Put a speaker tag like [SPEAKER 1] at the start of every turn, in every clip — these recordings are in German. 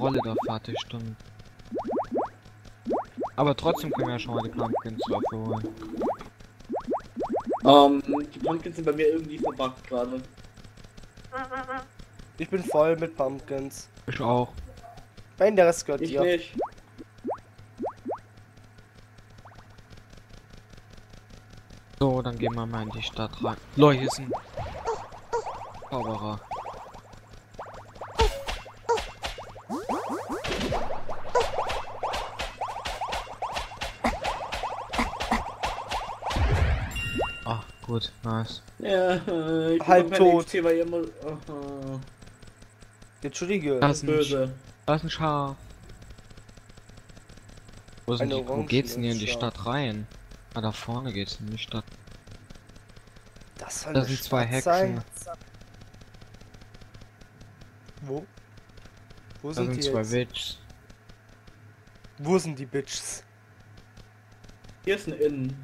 [SPEAKER 1] Rolle der Fertigstunden. Aber trotzdem können wir ja schon mal die Pumpkins aufholen.
[SPEAKER 2] Ähm, die Pumpkins sind bei mir irgendwie verbuggt gerade.
[SPEAKER 3] Ich bin voll mit Pumpkins.
[SPEAKER 1] Ich auch.
[SPEAKER 3] Nein, der Rest gehört
[SPEAKER 2] Ich
[SPEAKER 3] dir.
[SPEAKER 2] nicht.
[SPEAKER 1] So, dann gehen wir mal in die Stadt rein. Leute, hier ist ein Zauberer. Gut, nice.
[SPEAKER 2] Ja, äh, ich
[SPEAKER 3] Halb tot.
[SPEAKER 2] XP, weil immer. Aha,
[SPEAKER 3] Entschuldige.
[SPEAKER 1] Das ist
[SPEAKER 2] böse.
[SPEAKER 1] das ist ein Schaf. Wo, sind die, wo geht's denn hier in die. Stadt rein? Ah, da vorne geht's in die Stadt.
[SPEAKER 3] Das soll
[SPEAKER 1] Da sind zwei
[SPEAKER 3] Stadt
[SPEAKER 1] Hexen.
[SPEAKER 3] sein. Wo? Wo
[SPEAKER 1] Da
[SPEAKER 3] sind,
[SPEAKER 1] sind
[SPEAKER 3] die
[SPEAKER 1] zwei
[SPEAKER 3] jetzt?
[SPEAKER 1] Witches.
[SPEAKER 3] Wo sind die Bitches?
[SPEAKER 2] Hier ist ein Inn.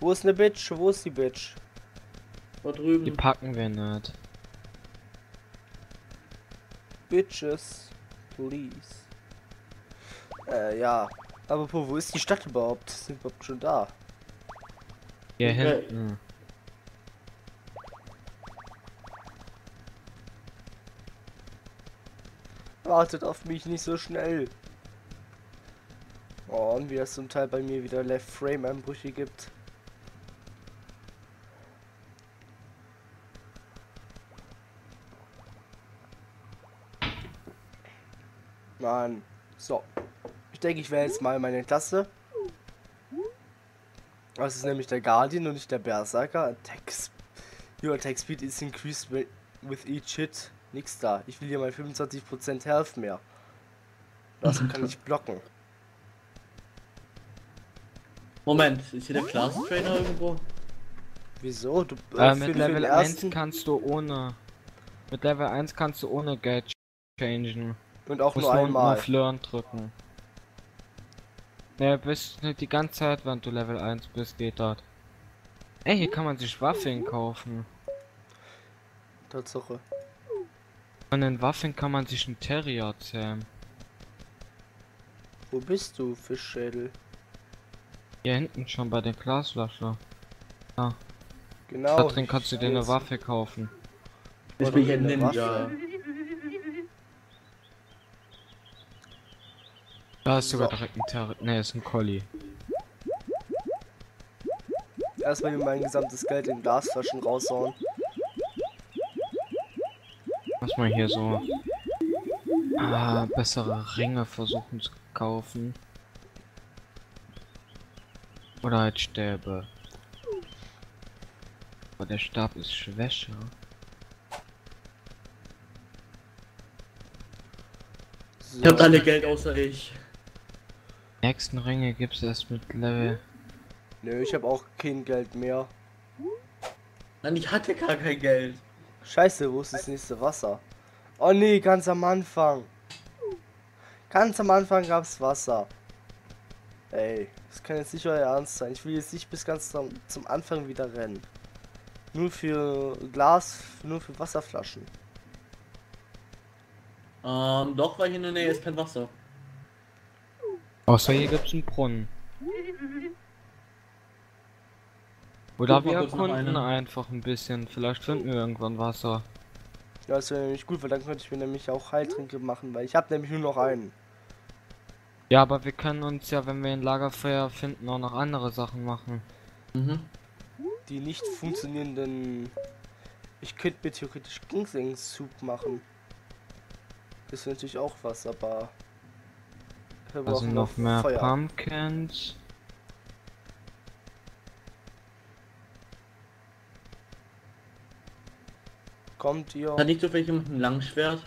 [SPEAKER 3] Wo ist eine Bitch? Wo ist die Bitch?
[SPEAKER 2] Da drüben.
[SPEAKER 1] Die packen wir nicht.
[SPEAKER 3] Bitches, please. Äh, ja. Aber wo wo ist die Stadt überhaupt? Sind wir überhaupt schon da?
[SPEAKER 1] Hier
[SPEAKER 2] Okay.
[SPEAKER 1] hinten.
[SPEAKER 3] Wartet auf mich nicht so schnell. Oh, und wie es zum Teil bei mir wieder Left Frame Einbrüche gibt. Mann. So. Ich denke, ich wähle jetzt mal meine Klasse. Das ist nämlich der Guardian und nicht der Berserker. Attack, Your attack speed is increased wi- with each hit. Nix da. Ich will hier mal 25% Health mehr. Das kann ich blocken.
[SPEAKER 2] Moment, ist hier der Class Trainer irgendwo?
[SPEAKER 3] Wieso? Du,
[SPEAKER 1] Äh,
[SPEAKER 3] für-
[SPEAKER 1] mit
[SPEAKER 3] für
[SPEAKER 1] Level 1
[SPEAKER 3] ersten
[SPEAKER 1] kannst du ohne. Mit Level 1 kannst du ohne Geld changen.
[SPEAKER 3] Und auch nur einmal.
[SPEAKER 1] auf Learn drücken. Ne, bist nicht die ganze Zeit, wenn du Level 1 bist, geht das. Ey, hier kann man sich Waffen kaufen.
[SPEAKER 3] Tatsache.
[SPEAKER 1] Von den Waffen kann man sich einen Terrier zähmen.
[SPEAKER 3] Wo bist du, Fischschädel?
[SPEAKER 1] Hier hinten schon bei der Glasflasche.
[SPEAKER 3] Genau.
[SPEAKER 1] da drin kannst du dir eine. Waffe kaufen.
[SPEAKER 2] Ich bin hier Ninja.
[SPEAKER 3] Waffe.
[SPEAKER 1] Da ist sogar
[SPEAKER 3] So.
[SPEAKER 1] direkt ein Terrier. Ne, ist ein Collie.
[SPEAKER 3] Erstmal hier mein gesamtes Geld in Glasflaschen raushauen.
[SPEAKER 1] Muss man hier so ah, bessere Ringe versuchen zu kaufen. Oder halt Stäbe. Aber der Stab ist schwächer.
[SPEAKER 3] So.
[SPEAKER 2] Ihr habt alle Geld außer ich.
[SPEAKER 1] Nächsten Ringe gibt's erst mit Level.
[SPEAKER 3] Nö, ich habe auch kein Geld mehr.
[SPEAKER 2] Nein, ich hatte gar kein Geld.
[SPEAKER 3] Scheiße, wo ist das nächste Wasser? Oh nee, ganz am Anfang. Ganz am Anfang gab's Wasser. Ey, das kann jetzt nicht euer Ernst sein. Ich will jetzt nicht bis ganz zum, zum Anfang wieder rennen. Nur für Glas, nur für Wasserflaschen.
[SPEAKER 2] Ähm, doch, weil hier in der Nähe ist kein Wasser.
[SPEAKER 1] Außer hier gibt's einen Brunnen. Oder
[SPEAKER 2] Guck
[SPEAKER 1] wir erkunden einfach ein bisschen. Vielleicht finden wir irgendwann Wasser.
[SPEAKER 3] Ja, das wäre nämlich gut, weil dann könnte ich mir nämlich auch Heiltränke machen, weil ich habe nämlich nur noch einen.
[SPEAKER 1] Ja, aber wir können uns ja, wenn wir ein Lagerfeuer finden, auch noch andere Sachen machen.
[SPEAKER 2] Mhm.
[SPEAKER 3] Die nicht funktionierenden. Ich könnte mir theoretisch Ginseng-Soup machen. Das wäre natürlich auch was, aber. Wir
[SPEAKER 1] Da sind
[SPEAKER 3] brauchen
[SPEAKER 1] noch mehr
[SPEAKER 3] Feuer.
[SPEAKER 1] Pumpkins.
[SPEAKER 3] Kommt ihr?
[SPEAKER 2] Hat nicht zufällig jemand ein Langschwert?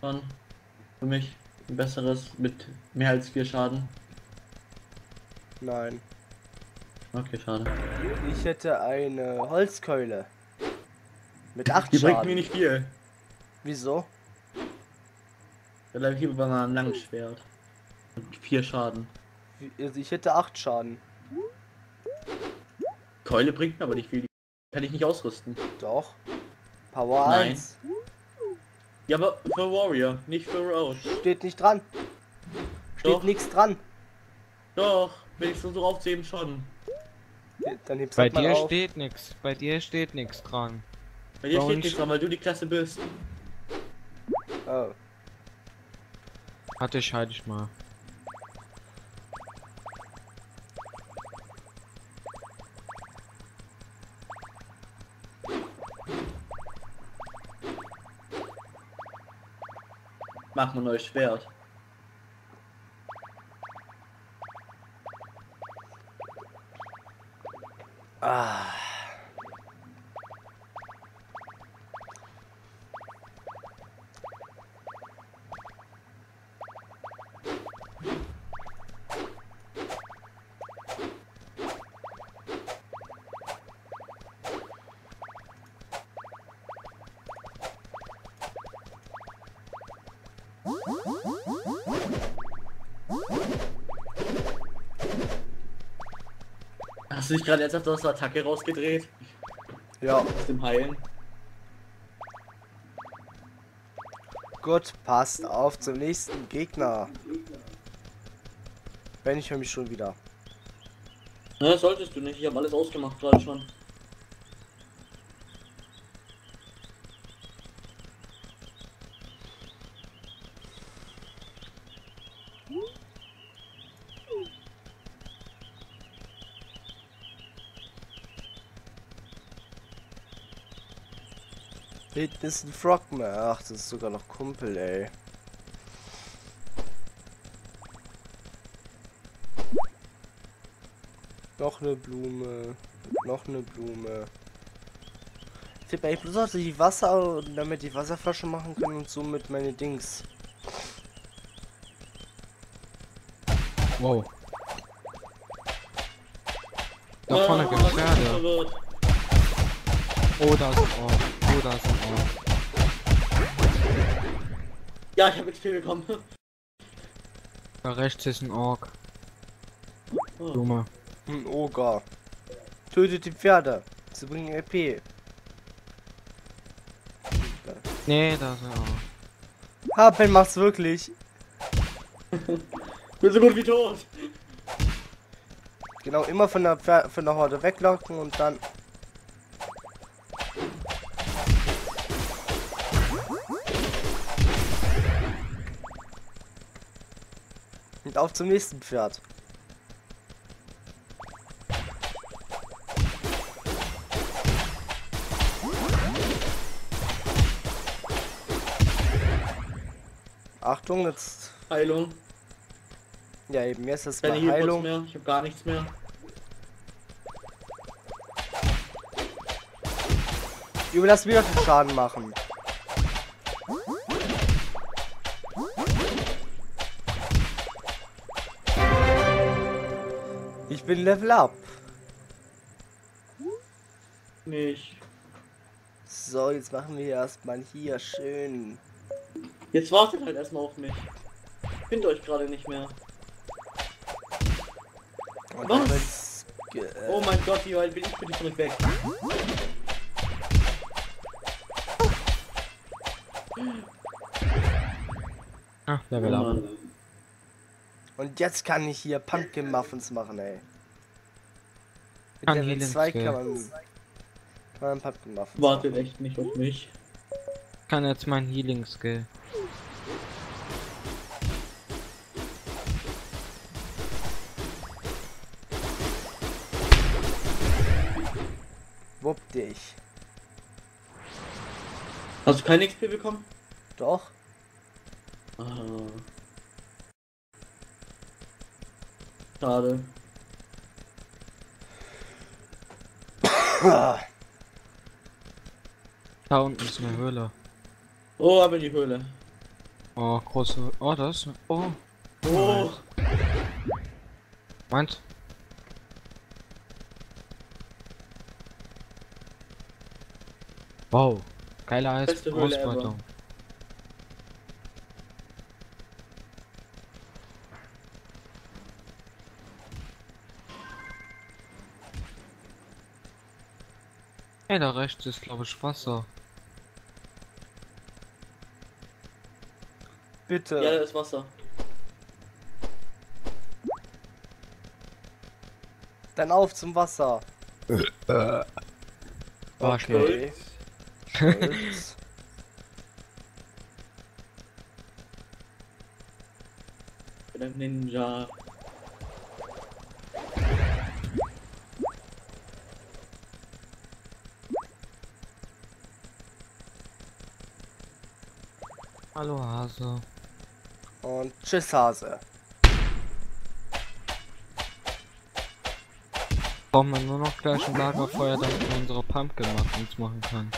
[SPEAKER 2] Von. Für mich. Ein besseres mit mehr als vier Schaden.
[SPEAKER 3] Nein.
[SPEAKER 2] Okay, schade.
[SPEAKER 3] Ich hätte eine Holzkeule. Mit 8
[SPEAKER 2] Die bringt mir
[SPEAKER 3] Schaden.
[SPEAKER 2] nicht viel.
[SPEAKER 3] Wieso?
[SPEAKER 2] Weil hier war ein Langschwert. Und vier Schaden.
[SPEAKER 3] Also ich hätte 8 Schaden.
[SPEAKER 2] Keule bringt mir aber nicht viel. Die kann ich nicht ausrüsten.
[SPEAKER 3] Doch. Power
[SPEAKER 2] Nein.
[SPEAKER 3] 1.
[SPEAKER 2] Ja, aber für Warrior, nicht für Roach.
[SPEAKER 3] Steht nicht dran. Steht
[SPEAKER 2] Doch.
[SPEAKER 3] nichts dran.
[SPEAKER 2] Doch, wenn ich so drauf eben schon.
[SPEAKER 3] Dann heb's
[SPEAKER 1] Bei
[SPEAKER 3] halt mal
[SPEAKER 1] dir
[SPEAKER 3] auf.
[SPEAKER 1] steht nix. Bei dir steht nix dran.
[SPEAKER 2] Bei dir
[SPEAKER 1] Bei
[SPEAKER 2] steht nichts dran, weil du die Klasse bist.
[SPEAKER 3] Oh.
[SPEAKER 1] Hatte ich halt ich mal.
[SPEAKER 2] Mach mal ein neues Schwert.
[SPEAKER 3] Ah.
[SPEAKER 2] Hast du dich gerade ernsthaft aus der Attacke rausgedreht?
[SPEAKER 3] Ja,
[SPEAKER 2] Aus dem Heilen?
[SPEAKER 3] gut, passt auf zum nächsten Gegner. Ben, ich höre mich schon wieder.
[SPEAKER 2] Na, das solltest du nicht. Ich habe alles ausgemacht gerade schon.
[SPEAKER 3] Hinten ist ein Frogman. Ach, das ist sogar noch Kumpel, ey. Noch eine Blume. Noch eine Blume. Ich tippe eigentlich bloß, dass ich Wasser, damit ich Wasserflasche machen kann und somit meine Dings.
[SPEAKER 1] Wow. Da vorne
[SPEAKER 2] bin
[SPEAKER 1] Pferde. Oh, da ist ein Ork. Oh, da ist ein Ork.
[SPEAKER 2] Ja, ich habe XP bekommen.
[SPEAKER 1] Da rechts ist ein Ork.
[SPEAKER 2] Oh.
[SPEAKER 1] Blume.
[SPEAKER 3] Ein Oger. Tötet die Pferde. Sie bringen E LP.
[SPEAKER 1] Nee, da ist ein Ork.
[SPEAKER 3] Hapen macht's wirklich.
[SPEAKER 2] Bin so gut wie tot.
[SPEAKER 3] Genau, immer von der, Pfer von der Horde weglocken und dann. Und auf zum nächsten Pferd. Achtung, jetzt.
[SPEAKER 2] Heilung.
[SPEAKER 3] Ja, eben, jetzt ist
[SPEAKER 2] Keine Heilung mehr. Ich habe gar nichts mehr.
[SPEAKER 3] Junge, lass wieder viel Schaden machen. Bin Level Up.
[SPEAKER 2] Nicht.
[SPEAKER 3] So, jetzt machen wir erstmal hier schön.
[SPEAKER 2] Jetzt wartet halt erstmal auf mich. Ich finde euch gerade nicht mehr.
[SPEAKER 3] Und
[SPEAKER 2] Was? Oh mein Gott, wie weit bin ich bitte von euch weg?
[SPEAKER 1] Ah, Level
[SPEAKER 2] Oh
[SPEAKER 1] up.
[SPEAKER 3] Und jetzt kann ich hier Pumpkin Muffins machen, ey. Mit
[SPEAKER 1] Kann
[SPEAKER 3] Level
[SPEAKER 1] Healing
[SPEAKER 3] 2
[SPEAKER 1] Skill.
[SPEAKER 3] kann man, kann man Pumpkin Muffins
[SPEAKER 2] Wartet
[SPEAKER 3] machen.
[SPEAKER 2] echt nicht auf mich.
[SPEAKER 1] Kann jetzt mein Healing Skill.
[SPEAKER 3] Wupp dich.
[SPEAKER 2] Hast du kein XP bekommen?
[SPEAKER 3] Doch.
[SPEAKER 2] Ah. Schade.
[SPEAKER 1] Da unten ist eine Höhle.
[SPEAKER 2] Oh, aber die Höhle.
[SPEAKER 1] Oh, große. Oh, das ist. Oh,
[SPEAKER 2] Oh,
[SPEAKER 1] meins. Wow. Geile Eis
[SPEAKER 2] Höhle ever.
[SPEAKER 1] Ey, da rechts ist glaube ich Wasser.
[SPEAKER 3] Bitte.
[SPEAKER 2] Ja, da ist Wasser.
[SPEAKER 3] Dann auf zum Wasser.
[SPEAKER 1] War
[SPEAKER 3] Okay.
[SPEAKER 2] Ein Ninja.
[SPEAKER 1] Hallo Hase.
[SPEAKER 3] Und tschüss, Hase.
[SPEAKER 1] Brauchen wir nur noch gleich ein Lagerfeuer, damit wir unsere Pumpkin Muffins machen kann.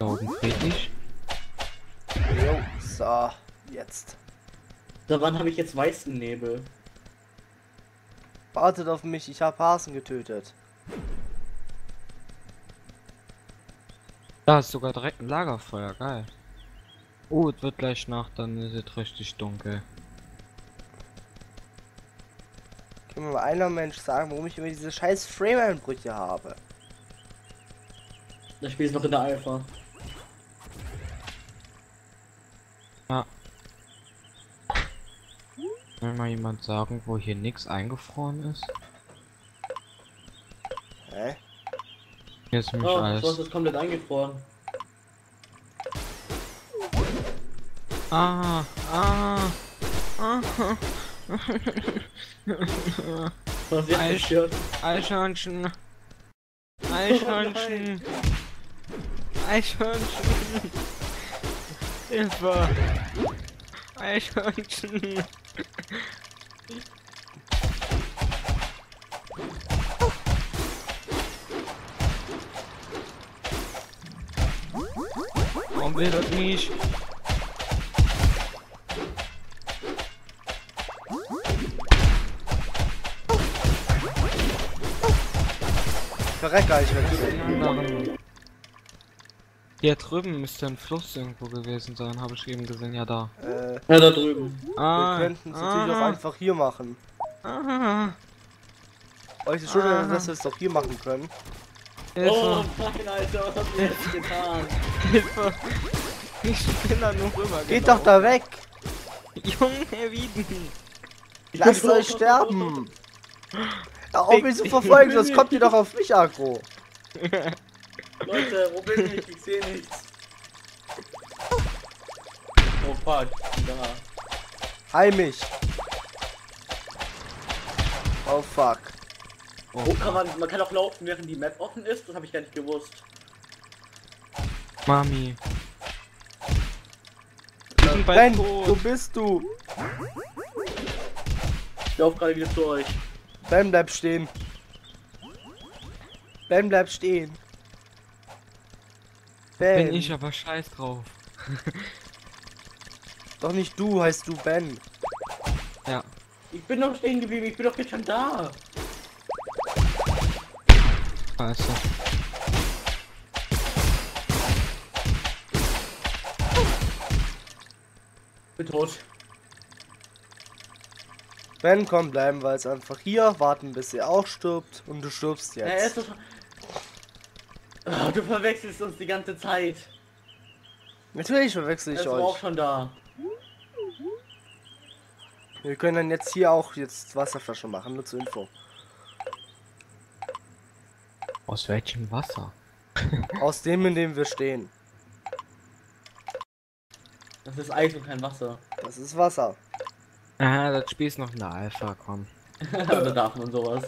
[SPEAKER 1] Da oben friedlich.
[SPEAKER 3] Jo, so. Jetzt.
[SPEAKER 2] Da wann habe ich jetzt weißen Nebel?
[SPEAKER 3] Wartet auf mich, ich habe Hasen getötet.
[SPEAKER 1] Da ist sogar direkt ein Lagerfeuer, geil. Oh, es wird gleich Nacht, dann ist es richtig dunkel.
[SPEAKER 3] Kann mir mal einer Mensch sagen, warum ich immer diese scheiß Frame-Einbrüche habe?
[SPEAKER 2] Das Spiel ist noch in der Alpha.
[SPEAKER 1] Kann mir mal jemand sagen, wo hier nichts eingefroren ist?
[SPEAKER 3] Hä?
[SPEAKER 1] Hier ist
[SPEAKER 2] Oh,
[SPEAKER 1] alles.
[SPEAKER 2] was ist komplett eingefroren.
[SPEAKER 1] Ah, ah, ah.
[SPEAKER 2] Was jetzt
[SPEAKER 1] Eis.
[SPEAKER 2] passiert?
[SPEAKER 1] Eichhörnchen. Eichhörnchen. Eichhörnchen. Hilfe. Eichhörnchen. Warum will das nicht?
[SPEAKER 3] Verreck, ich
[SPEAKER 1] anderen. Hier drüben müsste ein Fluss irgendwo gewesen sein, habe ich eben gesehen. Ja, da.
[SPEAKER 3] Äh,
[SPEAKER 2] Ja, da drüben.
[SPEAKER 1] Ah,
[SPEAKER 3] wir könnten es natürlich auch einfach hier machen.
[SPEAKER 1] ah,
[SPEAKER 3] Euch ist schon,
[SPEAKER 1] Ah.
[SPEAKER 3] dass wir es doch hier machen können.
[SPEAKER 1] Hilfe,
[SPEAKER 2] Oh nein, Alter, was hast du jetzt getan?
[SPEAKER 1] Hilfe. Ich bin da nur rüber.
[SPEAKER 3] Geht doch da weg!
[SPEAKER 1] Junge, wie denn?
[SPEAKER 3] Lasst euch sterben! Auf mich zu verfolgen, sonst kommt ihr doch auf mich aggro.
[SPEAKER 2] Leute, wo bin ich? Ich sehe nichts. Oh fuck, da.
[SPEAKER 3] Heil mich! Oh fuck.
[SPEAKER 1] Oh,
[SPEAKER 2] Wo kann man, man kann auch laufen, während die Map offen ist? Das habe ich gar nicht gewusst.
[SPEAKER 1] Mami. Bald
[SPEAKER 3] Ben, wo bist du?
[SPEAKER 2] Ich laufe gerade wieder zu euch.
[SPEAKER 3] Ben, bleib stehen. Ben, bleib stehen. Ben,
[SPEAKER 1] Bin ich aber scheiß drauf.
[SPEAKER 3] doch nicht du, heißt du Ben.
[SPEAKER 1] Ja.
[SPEAKER 2] Ich bin doch stehen geblieben, ich bin doch jetzt schon da.
[SPEAKER 1] Scheiße.
[SPEAKER 2] Bin tot.
[SPEAKER 3] Ben, komm, bleiben wir jetzt einfach hier, warten bis er auch stirbt und du stirbst
[SPEAKER 2] Ja, er ist
[SPEAKER 3] jetzt.
[SPEAKER 2] doch... Ah, du verwechselst uns die ganze Zeit.
[SPEAKER 3] Natürlich verwechsel
[SPEAKER 2] Er
[SPEAKER 3] ich
[SPEAKER 2] ist aber auch
[SPEAKER 3] euch.
[SPEAKER 2] schon da.
[SPEAKER 3] Wir können dann jetzt hier auch jetzt Wasserflasche machen, nur zur Info.
[SPEAKER 1] Aus welchem Wasser?
[SPEAKER 3] Aus dem, in dem wir stehen.
[SPEAKER 2] Das ist Eis und kein Wasser.
[SPEAKER 3] Das ist Wasser.
[SPEAKER 1] Ah, das Spiel ist noch in der Alpha, komm.
[SPEAKER 2] da darf man sowas.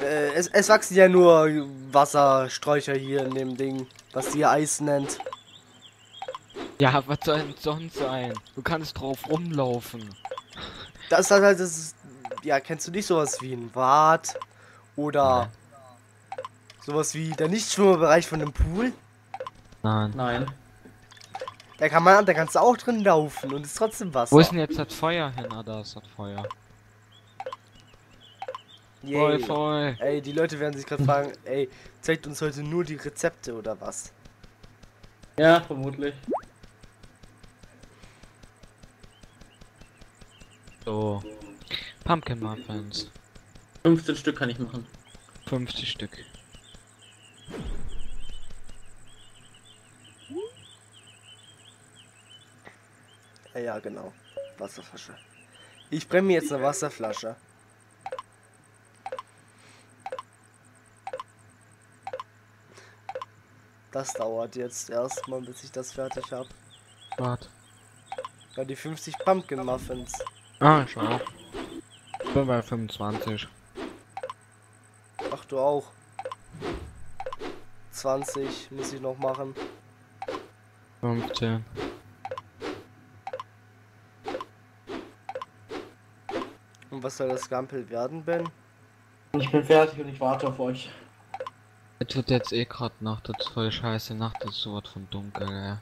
[SPEAKER 3] Äh, es, es wachsen ja nur Wassersträucher hier in dem Ding, was ihr Eis nennt.
[SPEAKER 1] Ja, was soll denn sonst sein? Du kannst drauf rumlaufen.
[SPEAKER 3] Das ist halt, das ist, ja, kennst du nicht sowas wie ein Bad oder sowas wie der Nichtschwimmerbereich von einem Pool?
[SPEAKER 1] Nein.
[SPEAKER 2] Nein.
[SPEAKER 3] Da kann man, da kannst du auch drin laufen und ist trotzdem Wasser.
[SPEAKER 1] Wo ist denn jetzt das Feuer hin? Ah, da ist das Feuer. Voll,
[SPEAKER 3] Yay.
[SPEAKER 1] voll.
[SPEAKER 3] Ey, die Leute werden sich gerade fragen, ey, zeigt uns heute nur die Rezepte oder was?
[SPEAKER 2] Ja, vermutlich.
[SPEAKER 1] So. Pumpkin Muffins.
[SPEAKER 2] 15 Stück kann ich machen.
[SPEAKER 1] 50 Stück.
[SPEAKER 3] Ja, genau. Wasserflasche. Ich brenne mir jetzt eine Wasserflasche. Das dauert jetzt erstmal, bis ich das fertig habe.
[SPEAKER 1] Wart.
[SPEAKER 3] Ja, die 50 Pumpkin Muffins.
[SPEAKER 1] Ah, ich auch. Ich bin bei 25.
[SPEAKER 3] Ach, du auch. 20 muss ich noch machen.
[SPEAKER 1] 15.
[SPEAKER 3] Und was soll das Gampel werden, Ben?
[SPEAKER 2] Ich bin fertig und ich warte auf euch.
[SPEAKER 1] Es wird jetzt eh grad Nacht, das ist voll scheiße Nacht, das ist so was von dunkel, ey.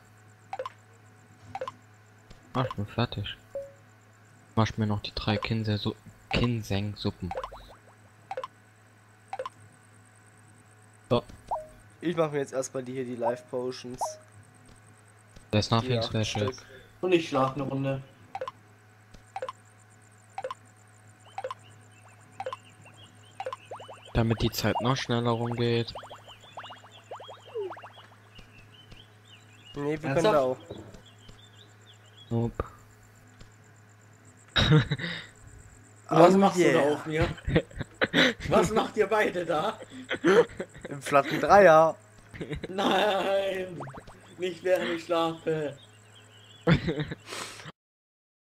[SPEAKER 1] Ah, ich bin fertig. Mach mir noch die drei Kinse Kinseng-Suppen.
[SPEAKER 3] Ich mache mir jetzt erstmal die hier, die Life Potions.
[SPEAKER 1] Der ist Nothing Special.
[SPEAKER 2] Und ich schlaf eine Runde.
[SPEAKER 1] Damit die Zeit noch schneller rumgeht.
[SPEAKER 3] Nee, wir können da auch.
[SPEAKER 1] Nope.
[SPEAKER 2] Was
[SPEAKER 3] Oh
[SPEAKER 2] machst
[SPEAKER 3] yeah.
[SPEAKER 2] du da auf mir? Was macht ihr beide da?
[SPEAKER 3] Im flatten Dreier.
[SPEAKER 2] Nein! Nicht während ich schlafe.